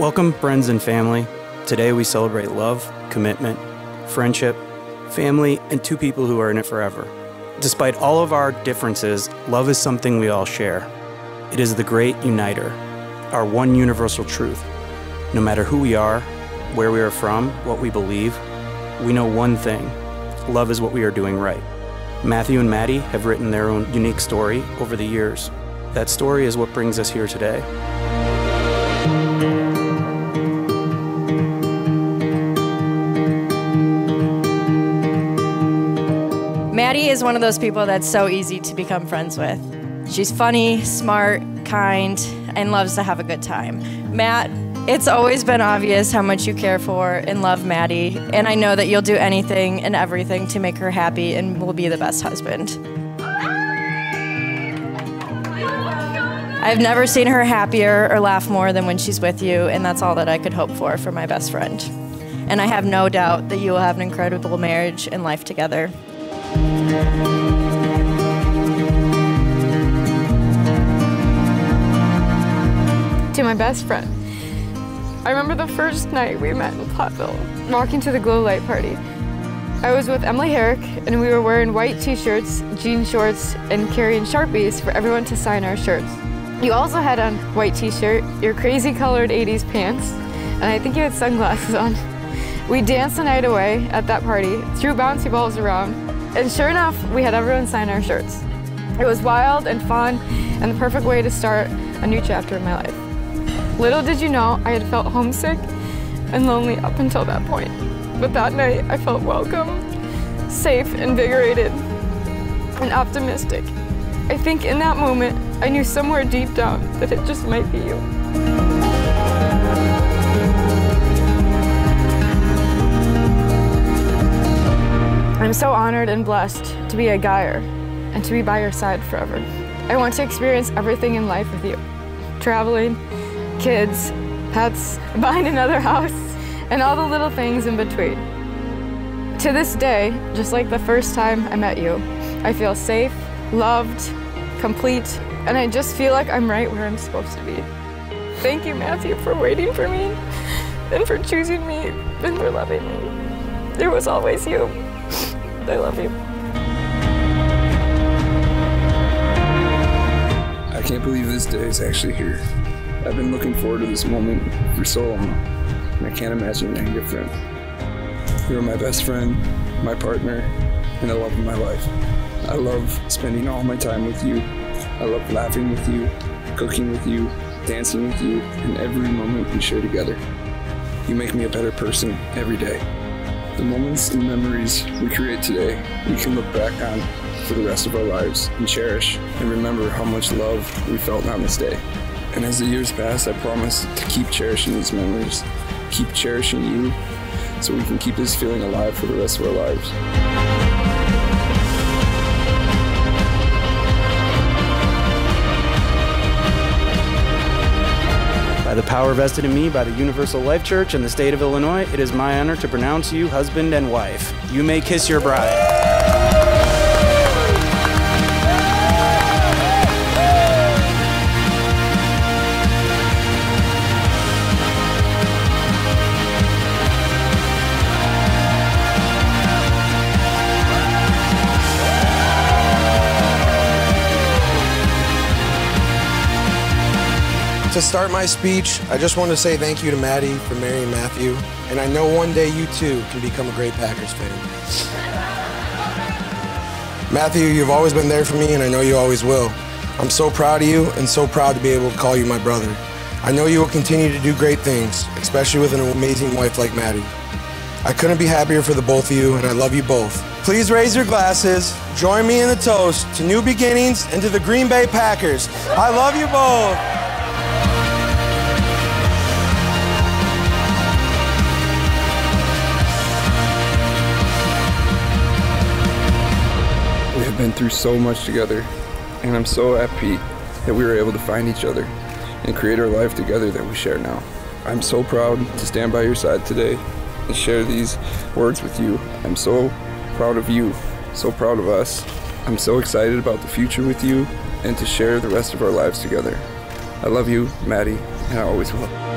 Welcome, friends and family. Today we celebrate love, commitment, friendship, family, and two people who are in it forever. Despite all of our differences, love is something we all share. It is the great uniter, our one universal truth. No matter who we are, where we are from, what we believe, we know one thing love is what we are doing right. Matthew and Maddie have written their own unique story over the years. That story is what brings us here today. Maddie is one of those people that's so easy to become friends with. She's funny, smart, kind, and loves to have a good time. Matt, it's always been obvious how much you care for and love Maddie, and I know that you'll do anything and everything to make her happy and will be the best husband. I've never seen her happier or laugh more than when she's with you, and that's all that I could hope for for my best friend. And I have no doubt that you will have an incredible marriage and life together. To my best friend. I remember the first night we met in Platteville, walking to the glow light party. I was with Emily Herrick, and we were wearing white t-shirts, jean shorts, and carrying Sharpies for everyone to sign our shirts. You also had on white t-shirt, your crazy colored 80s pants, and I think you had sunglasses on. We danced the night away at that party, threw bouncy balls around, and sure enough, we had everyone sign our shirts. It was wild and fun, and the perfect way to start a new chapter in my life. Little did you know, I had felt homesick and lonely up until that point. But that night, I felt welcome, safe, invigorated, and optimistic. I think in that moment, I knew somewhere deep down that it just might be you. I'm so honored and blessed to be a Geyer and to be by your side forever. I want to experience everything in life with you. Traveling, kids, pets, buying another house, and all the little things in between. To this day, just like the first time I met you, I feel safe, loved, complete, and I just feel like I'm right where I'm supposed to be. Thank you, Matthew, for waiting for me, and for choosing me, and for loving me. There was always you. I love you. I can't believe this day is actually here. I've been looking forward to this moment for so long, and I can't imagine any different. You're my best friend, my partner, and the love of my life. I love spending all my time with you. I love laughing with you, cooking with you, dancing with you, and every moment we share together. You make me a better person every day. The moments and memories we create today, we can look back on for the rest of our lives and cherish and remember how much love we felt on this day. And as the years pass, I promise to keep cherishing these memories, keep cherishing you, so we can keep this feeling alive for the rest of our lives. By the power vested in me by the Universal Life Church and the state of Illinois, it is my honor to pronounce you husband and wife. You may kiss your bride. To start my speech, I just want to say thank you to Maddie for marrying Matthew, and I know one day you too can become a great Packers fan. Matthew, you've always been there for me, and I know you always will. I'm so proud of you and so proud to be able to call you my brother. I know you will continue to do great things, especially with an amazing wife like Maddie. I couldn't be happier for the both of you, and I love you both. Please raise your glasses, join me in the toast to new beginnings and to the Green Bay Packers. I love you both. Been through so much together, and I'm so happy that we were able to find each other and create our life together that we share now. I'm so proud to stand by your side today and share these words with you. I'm so proud of you, so proud of us. I'm so excited about the future with you and to share the rest of our lives together. I love you, Maddie, and I always will.